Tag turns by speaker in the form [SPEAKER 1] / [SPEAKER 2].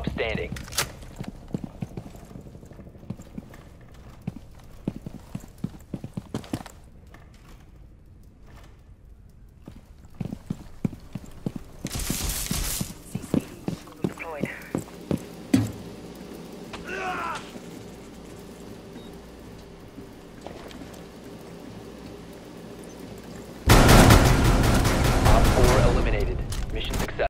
[SPEAKER 1] stop standing.